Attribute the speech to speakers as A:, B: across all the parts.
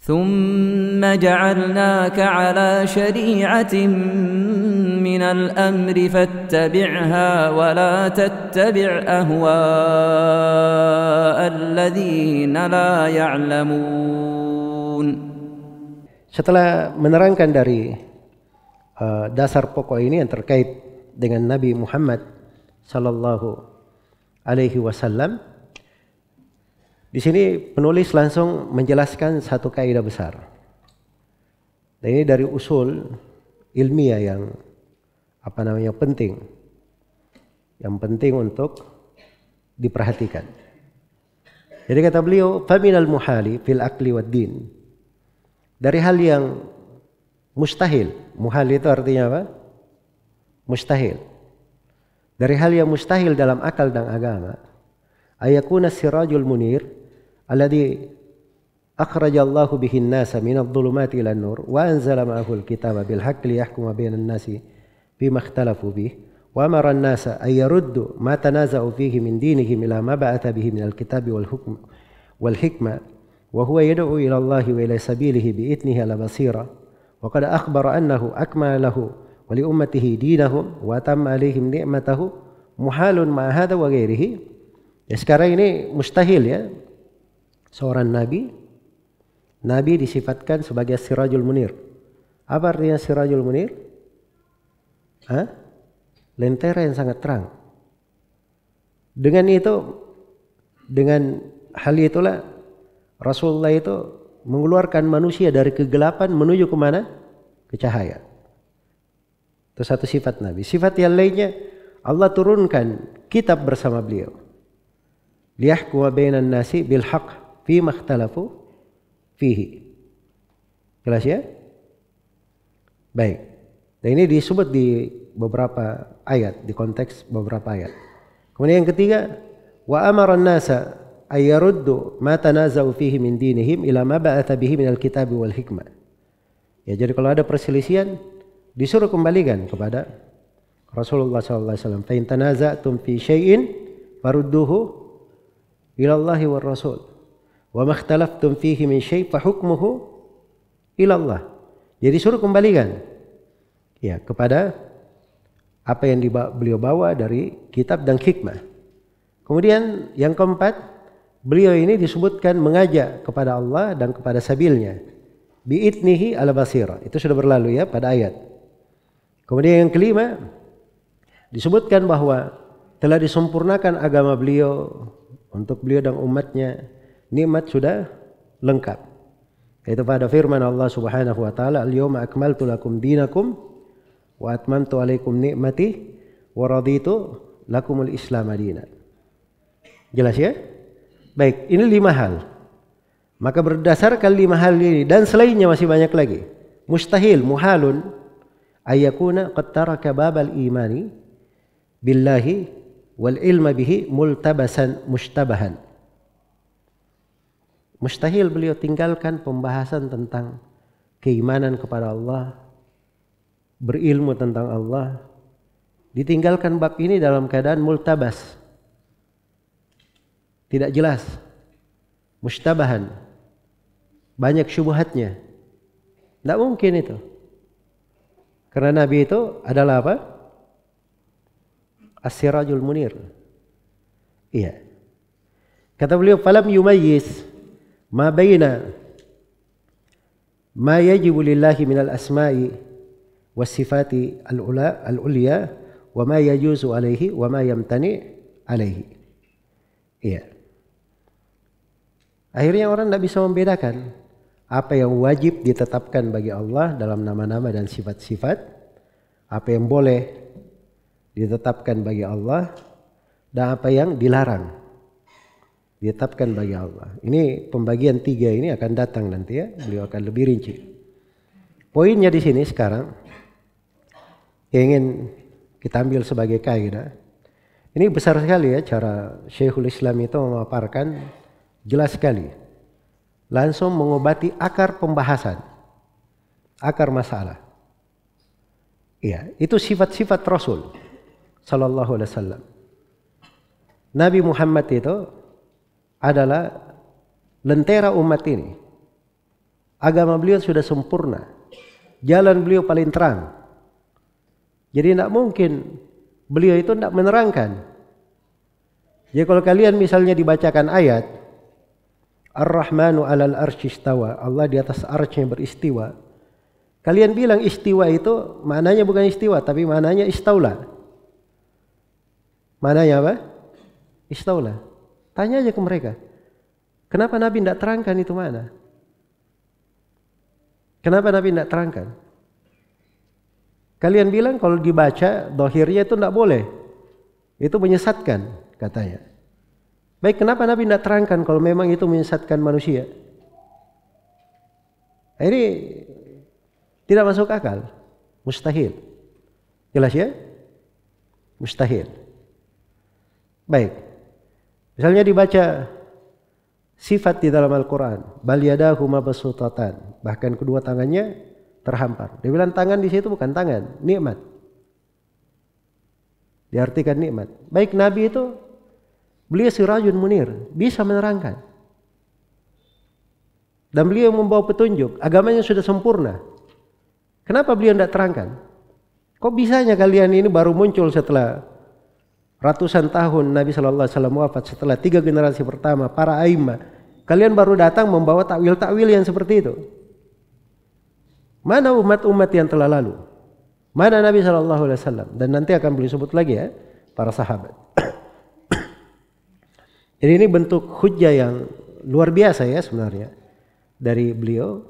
A: ثم جعلناك على شريعة من الأمر فاتبعها ولا تتبع أهواء الذين لا يعلمون
B: Setelah menerangkan dari uh, dasar pokok ini yang terkait dengan Nabi Muhammad sallallahu alaihi wasallam, di sini penulis langsung menjelaskan satu kaidah besar. Dan ini dari usul ilmiah yang apa namanya penting. Yang penting untuk diperhatikan. Jadi kata beliau, "Faminal muhali fil akli wad din." Dari hal yang mustahil. Muhal itu artinya apa? Mustahil. Dari hal yang mustahil dalam akal dan agama. Ayakuna sirajul munir الذي أخرج الله به الناس من الظلمات إلى النور وأنزل معه الكتاب بالحق ليحكم بين الناس فيما اختلفوا به وأمر الناس أن يردوا ما تنازعوا فيه من دينهم إلى ما بعث به من الكتاب والحكم والحكمة. وهو يدعو إلى الله وإلى سبيله بإذنه على بصيرة وقد أخبر أنه أكمل له ولأمته دينهم وأتم عليهم نعمته محال مع هذا وغيره. إسكاريني sekarang ini mustahil ya seorang nabi nabi disifatkan sebagai sirajul munir apa artinya sirajul munir Hah? lentera yang sangat terang dengan itu dengan hal itulah Rasulullah itu mengeluarkan manusia dari kegelapan menuju ke mana? Ke cahaya. Itu satu sifat Nabi. Sifat yang lainnya Allah turunkan kitab bersama beliau. Liyahkuma bainan nasi bil fi makhtalafu fihi. Jelas ya? Baik. Dan ini disebut di beberapa ayat, di konteks beberapa ayat. Kemudian yang ketiga, wa amara nasa ayaruddu ma tanazau fihi min dinihim ila ma ba'atha bihi min alkitab wal hikmah. Ya, jadi kalau ada perselisihan disuruh kembalikan kepada Rasulullah sallallahu alaihi wasallam. Fa in tanaza'tum fi syai'in farudduhu ila Allah war Rasul. Wa ma ikhtalaftum fihi min syai' fa hukmuhu ila Allah. Jadi suruh kembalikan ya kepada apa yang beliau bawa dari kitab dan hikmah. Kemudian yang keempat, beliau ini disebutkan mengajak kepada Allah dan kepada sabilnya. Bi'itnihi ala basira. Itu sudah berlalu ya pada ayat. Kemudian yang kelima, disebutkan bahwa telah disempurnakan agama beliau untuk beliau dan umatnya. Nikmat sudah lengkap. Itu pada firman Allah Subhanahu wa taala, "Al-yawma akmaltu lakum dinakum wa atmamtu alaikum ni'mati wa raditu lakumul Islam madina." Jelas ya? Baik, ini lima hal. Maka berdasarkan lima hal ini dan selainnya masih banyak lagi. Mustahil, muhalun ayakuna qad taraka babal imani billahi wal ilma bihi multabasan mustabahan. Mustahil beliau tinggalkan pembahasan tentang keimanan kepada Allah, berilmu tentang Allah, ditinggalkan bab ini dalam keadaan multabas. Tidak jelas. Mustabahan. Banyak syubhatnya. Tidak mungkin itu. Karena Nabi itu adalah apa? As-sirajul munir. Iya. Kata beliau, "Falam yumayyiz lillahi min al-asma'i was sifati al-ula al-ulya wa ma yajuzu alaihi wa ma yamtani alaihi." Iya. Akhirnya orang tidak bisa membedakan apa yang wajib ditetapkan bagi Allah dalam nama-nama dan sifat-sifat, apa yang boleh ditetapkan bagi Allah, dan apa yang dilarang ditetapkan bagi Allah. Ini pembagian tiga ini akan datang nanti ya, beliau akan lebih rinci. Poinnya di sini sekarang yang ingin kita ambil sebagai kaidah. Ini besar sekali ya cara Syekhul Islam itu memaparkan jelas sekali. Langsung mengobati akar pembahasan. Akar masalah. Iya, itu sifat-sifat Rasul sallallahu alaihi wasallam. Nabi Muhammad itu adalah lentera umat ini. Agama beliau sudah sempurna. Jalan beliau paling terang. Jadi tidak mungkin beliau itu tidak menerangkan. Jadi kalau kalian misalnya dibacakan ayat Ar-Rahmanu alal arsyistawa Allah di atas arsy beristiwa Kalian bilang istiwa itu maknanya bukan istiwa tapi maknanya istaula. Maknanya apa? Istaula. Tanya aja ke mereka. Kenapa Nabi tidak terangkan itu mana? Kenapa Nabi tidak terangkan? Kalian bilang kalau dibaca dohirnya itu tidak boleh. Itu menyesatkan katanya. Baik kenapa Nabi tidak terangkan kalau memang itu menyesatkan manusia? Ini tidak masuk akal. Mustahil. Jelas ya? Mustahil. Baik. Misalnya dibaca sifat di dalam Al-Quran. Bal yadahu mabasutatan. Bahkan kedua tangannya terhampar. Dia bilang tangan di situ bukan tangan, nikmat. Diartikan nikmat. Baik Nabi itu beliau sirajun munir, bisa menerangkan. Dan beliau membawa petunjuk, agamanya sudah sempurna. Kenapa beliau tidak terangkan? Kok bisanya kalian ini baru muncul setelah ratusan tahun Nabi Shallallahu Alaihi Wasallam wafat setelah tiga generasi pertama para aima kalian baru datang membawa takwil-takwil yang seperti itu. Mana umat-umat yang telah lalu? Mana Nabi Shallallahu Alaihi Wasallam? Dan nanti akan beli sebut lagi ya para sahabat. Jadi ini bentuk hujah yang luar biasa ya sebenarnya dari beliau.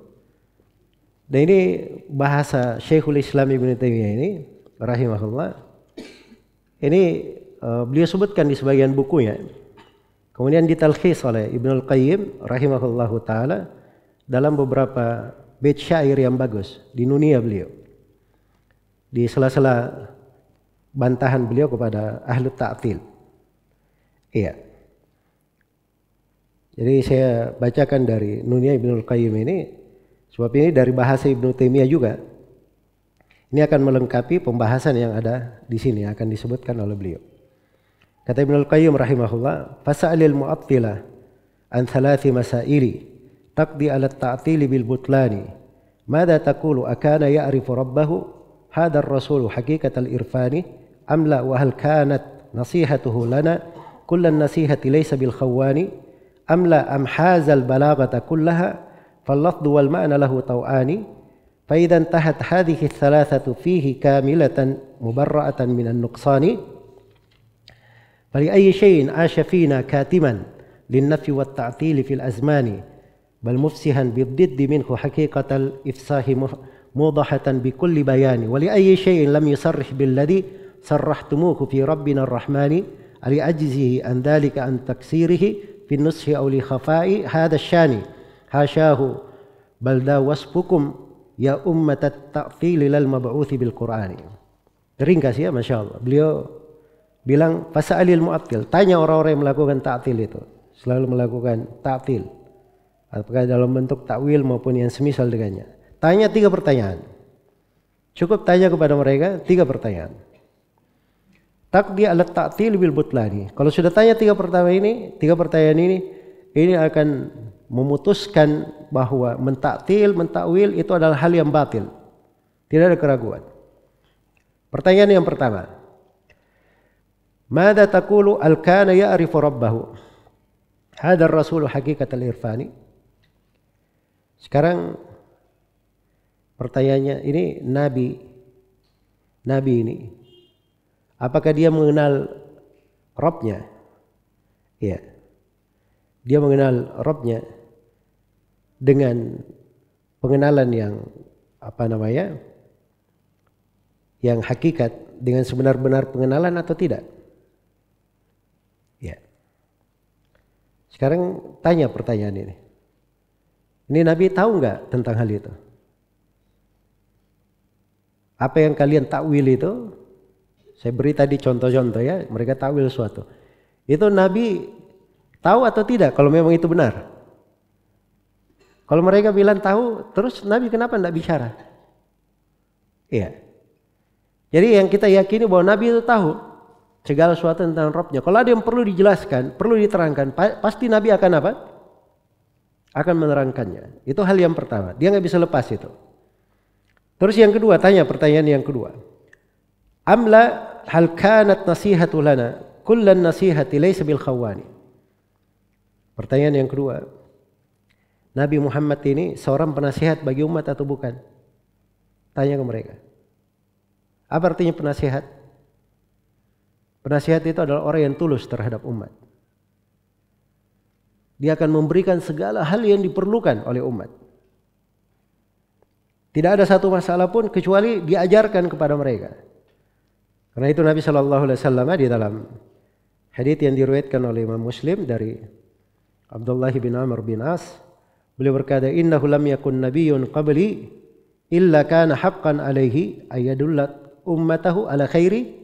B: Dan ini bahasa Syekhul Islam Ibn Taimiyah ini rahimahullah. Ini uh, beliau sebutkan di sebagian bukunya. Kemudian ditalkhis oleh Ibnu Al-Qayyim rahimahullahu taala dalam beberapa bait syair yang bagus di dunia beliau. Di sela-sela bantahan beliau kepada ahlu ta'til. Iya. Jadi saya bacakan dari Nunia Ibnu Al-Qayyim ini sebab ini dari bahasa Ibnu Taimiyah juga. Ini akan melengkapi pembahasan yang ada di sini akan disebutkan oleh beliau. كتب ابن القيم رحمه الله فسأل المعطلة عن ثلاث مسائل تقضي على التعطيل بالبطلان ماذا تقول أكان يعرف ربه هذا الرسول حقيقة الإرفان أم لا وهل كانت نصيحته لنا كل النصيحة ليس بالخوان أم لا أم حاز البلاغة كلها فاللفظ والمعنى له طوعان فإذا انتهت هذه الثلاثة فيه كاملة مبرأة من النقصان فلأي شيء عاش فينا كاتما للنفي والتعطيل في الأزمان بل مفسها بالضد منه حقيقة الإفساه موضحة بكل بيان. ولأي شيء لم يصرح بالذي صرحتموه في ربنا الرحمن لأجزه عن ذلك عن تكسيره في النصح أو لخفاء هذا الشان. حاشاه بل ذا وصفكم يا أمة التأثيل للمبعوث بالقرآن. Ringkas ya Masya Allah beliau bilang fasalil mu'attil. Tanya orang-orang yang melakukan ta'til itu. Selalu melakukan ta'til. Apakah dalam bentuk takwil maupun yang semisal dengannya. Tanya tiga pertanyaan. Cukup tanya kepada mereka tiga pertanyaan. Takdi alat ta'til bil butlani. Kalau sudah tanya tiga pertanyaan ini tiga pertanyaan ini ini akan memutuskan bahwa mentaktil, mentakwil itu adalah hal yang batil. Tidak ada keraguan. Pertanyaan yang pertama ماذا تقول al kana ya'rifu rabbahu هذا الرسول حقيقة الإرفاني sekarang pertanyaannya ini nabi nabi ini apakah dia mengenal Robnya iya dia mengenal Robnya dengan pengenalan yang apa namanya yang hakikat dengan sebenar-benar pengenalan atau tidak Sekarang tanya pertanyaan ini. Ini Nabi tahu nggak tentang hal itu? Apa yang kalian takwil itu? Saya beri tadi contoh-contoh ya, mereka takwil suatu. Itu Nabi tahu atau tidak kalau memang itu benar? Kalau mereka bilang tahu, terus Nabi kenapa tidak bicara? Iya. Jadi yang kita yakini bahwa Nabi itu tahu segala sesuatu tentang Robnya. Kalau ada yang perlu dijelaskan, perlu diterangkan, pasti Nabi akan apa? akan menerangkannya. Itu hal yang pertama. Dia nggak bisa lepas itu. Terus yang kedua, tanya pertanyaan yang kedua. Amla hal kanat nasihatu lana kullan nasihati laysa bil khawani. Pertanyaan yang kedua. Nabi Muhammad ini seorang penasihat bagi umat atau bukan? Tanya ke mereka. Apa artinya penasihat? Penasihat itu adalah orang yang tulus terhadap umat. Dia akan memberikan segala hal yang diperlukan oleh umat. Tidak ada satu masalah pun kecuali diajarkan kepada mereka. Karena itu Nabi Shallallahu Alaihi Wasallam di dalam hadits yang diriwayatkan oleh Imam Muslim dari Abdullah bin Amr bin As, beliau berkata, Innahu lam yakun nabiyyun qabli illa kana haqqan alaihi ayadullat ummatahu ala khairi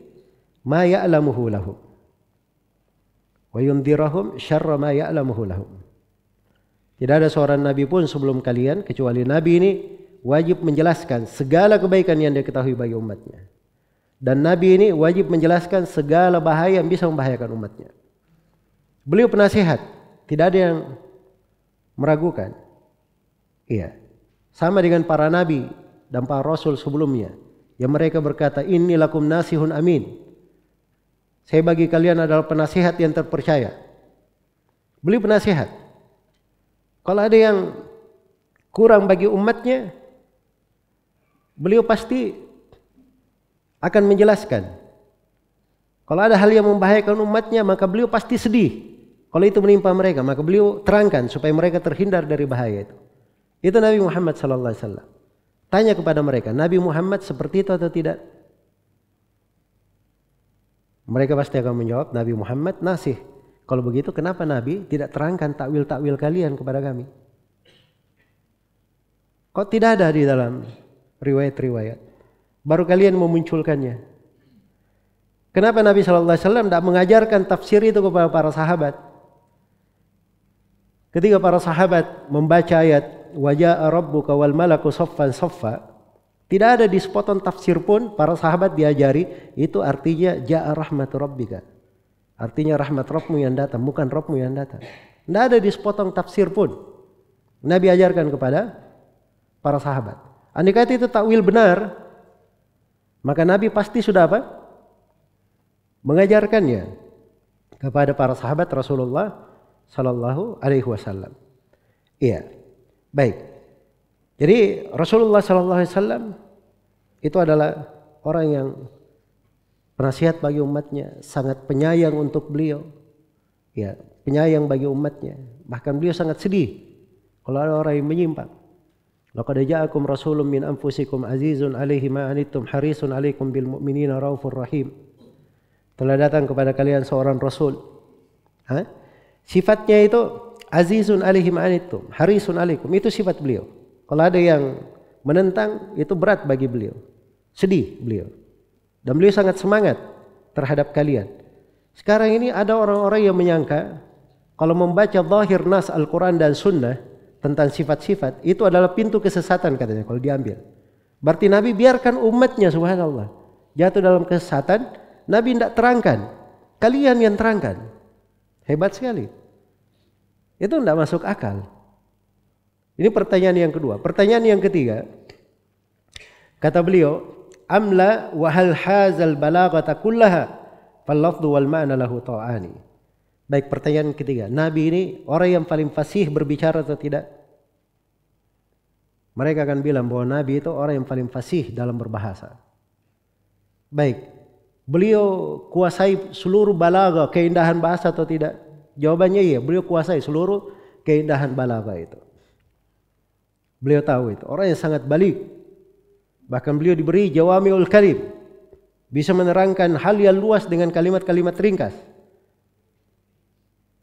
B: ma ya'lamuhu lahum wa yundhirahum syarra ma ya'lamuhu lahum. Tidak ada seorang nabi pun sebelum kalian kecuali nabi ini wajib menjelaskan segala kebaikan yang dia ketahui bagi umatnya. Dan Nabi ini wajib menjelaskan segala bahaya yang bisa membahayakan umatnya. Beliau penasihat, tidak ada yang meragukan. Iya. Sama dengan para nabi dan para rasul sebelumnya. Yang mereka berkata, Inni lakum nasihun amin. Saya bagi kalian adalah penasihat yang terpercaya. Beliau penasihat. Kalau ada yang kurang bagi umatnya, beliau pasti akan menjelaskan. Kalau ada hal yang membahayakan umatnya, maka beliau pasti sedih. Kalau itu menimpa mereka, maka beliau terangkan supaya mereka terhindar dari bahaya itu. Itu Nabi Muhammad wasallam. Tanya kepada mereka, Nabi Muhammad seperti itu atau tidak? Mereka pasti akan menjawab, Nabi Muhammad nasih. Kalau begitu kenapa Nabi tidak terangkan takwil-takwil kalian kepada kami? Kok tidak ada di dalam riwayat-riwayat. Baru kalian memunculkannya. Kenapa Nabi Shallallahu Alaihi Wasallam tidak mengajarkan tafsir itu kepada para sahabat? Ketika para sahabat membaca ayat wajah rabbuka wal malaku soffan soffa, tidak ada di sepotong tafsir pun para sahabat diajari itu artinya ja'a rahmatu rabbika. Artinya rahmat Rabbmu yang datang, bukan Rabbmu yang datang. Tidak ada di sepotong tafsir pun. Nabi ajarkan kepada para sahabat. Andai kata itu takwil benar, maka Nabi pasti sudah apa? Mengajarkannya kepada para sahabat Rasulullah Sallallahu Alaihi Wasallam. Iya, baik. Jadi Rasulullah Sallallahu Alaihi Wasallam itu adalah orang yang penasihat bagi umatnya, sangat penyayang untuk beliau. Ya, penyayang bagi umatnya. Bahkan beliau sangat sedih kalau ada orang yang menyimpang. Laqad ja'akum rasulun min anfusikum azizun alaihi ma anittum harisun alaikum bil mu'minina raufur rahim. Telah datang kepada kalian seorang rasul. Ha? Sifatnya itu azizun alaihi ma anittum, harisun alaikum. Itu sifat beliau. Kalau ada yang menentang itu berat bagi beliau. Sedih beliau. Dan beliau sangat semangat terhadap kalian. Sekarang ini ada orang-orang yang menyangka kalau membaca zahir nas Al-Quran dan Sunnah tentang sifat-sifat itu adalah pintu kesesatan katanya kalau diambil. Berarti Nabi biarkan umatnya subhanallah jatuh dalam kesesatan, Nabi tidak terangkan. Kalian yang terangkan. Hebat sekali. Itu tidak masuk akal. Ini pertanyaan yang kedua. Pertanyaan yang ketiga. Kata beliau, amla wa hal hazal balaghata kullaha fal lafdhu wal ma'na lahu ta'ani. Baik pertanyaan ketiga, Nabi ini orang yang paling fasih berbicara atau tidak? Mereka akan bilang bahwa Nabi itu orang yang paling fasih dalam berbahasa. Baik, beliau kuasai seluruh balaga, keindahan bahasa atau tidak? Jawabannya iya, beliau kuasai seluruh keindahan balaga itu. Beliau tahu itu, orang yang sangat balik. Bahkan beliau diberi jawamiul kalim. Bisa menerangkan hal yang luas dengan kalimat-kalimat ringkas.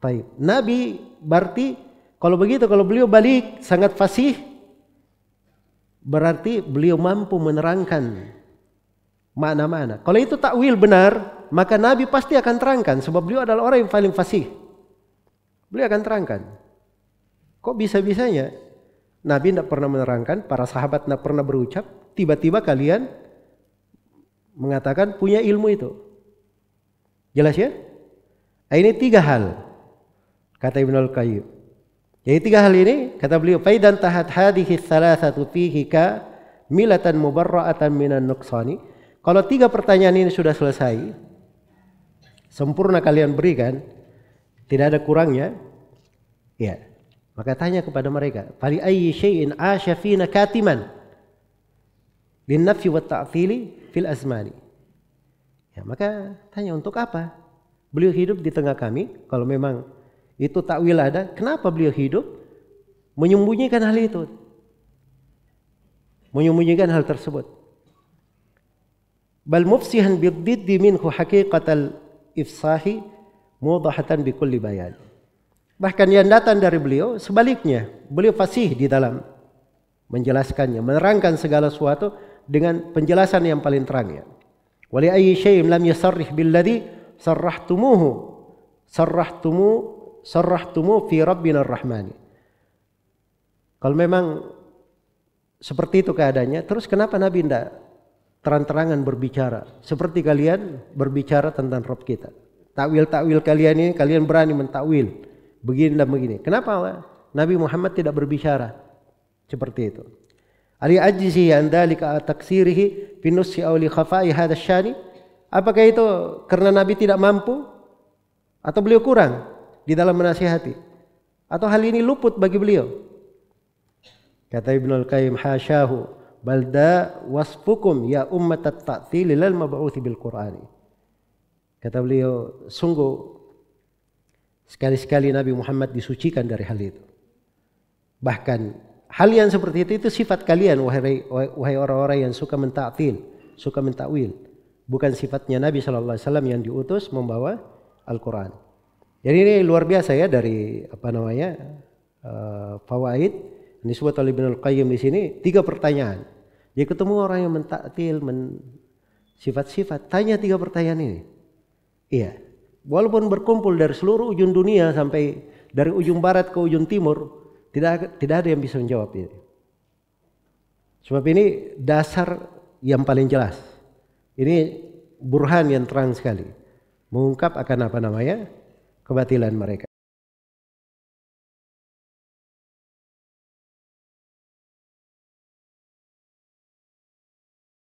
B: Baik. Nabi berarti kalau begitu kalau beliau balik sangat fasih berarti beliau mampu menerangkan mana-mana. Kalau itu takwil benar, maka Nabi pasti akan terangkan sebab beliau adalah orang yang paling fasih. Beliau akan terangkan. Kok bisa-bisanya Nabi tidak pernah menerangkan, para sahabat tidak pernah berucap, tiba-tiba kalian mengatakan punya ilmu itu. Jelas ya? Nah, ini tiga hal Kata Ibn Al-Qayyim. Jadi tiga hal ini kata beliau faidan tahat hadhihi thalathatu fihi ka milatan mubarra'atan minan nuqsani. Kalau tiga pertanyaan ini sudah selesai, sempurna kalian berikan, tidak ada kurangnya, ya. Maka tanya kepada mereka, "Fali ayyi syai'in asya fina katiman?" Lin nafi wa ta'thili fil azmani. Ya, maka tanya untuk apa? Beliau hidup di tengah kami, kalau memang itu takwil ada, kenapa beliau hidup? Menyembunyikan hal itu. Menyembunyikan hal tersebut. Bal mufsihan biddiddi minhu haqiqatal ifsahi mudahatan bikulli bayan. Bahkan yang datang dari beliau sebaliknya, beliau fasih di dalam menjelaskannya, menerangkan segala sesuatu dengan penjelasan yang paling terang ya. Wali ayyi syai'in lam yasarrih billadhi sarrahtumuhu sarrahtumu sarrahtumu fi rabbina rahmani. Kalau memang seperti itu keadaannya, terus kenapa Nabi tidak terang-terangan berbicara seperti kalian berbicara tentang Rob kita? Takwil-takwil kalian ini kalian berani mentakwil begini dan begini. Kenapa Nabi Muhammad tidak berbicara seperti itu? Ali ajzi an dalika taksirihi fi nussi aw li khafa'i hadha? Apakah itu karena Nabi tidak mampu atau beliau kurang? di dalam menasihati atau hal ini luput bagi beliau kata Ibnu Al-Qayyim hasyahu balda wasfukum ya ummat at-ta'til lil mab'uth bil Qur'ani kata beliau sungguh sekali-sekali Nabi Muhammad disucikan dari hal itu bahkan hal yang seperti itu itu sifat kalian wahai orang-orang yang suka mentaktil suka mentakwil bukan sifatnya Nabi sallallahu alaihi wasallam yang diutus membawa Al-Qur'an jadi ini luar biasa ya dari apa namanya uh, fawaid disebut oleh Ibnu Qayyim di sini tiga pertanyaan. Jadi ketemu orang yang mentaktil, men sifat-sifat, tanya tiga pertanyaan ini. Iya. Walaupun berkumpul dari seluruh ujung dunia sampai dari ujung barat ke ujung timur, tidak tidak ada yang bisa menjawab ini. Sebab ini dasar yang paling jelas. Ini burhan yang terang sekali. Mengungkap akan apa namanya? kebatilan mereka.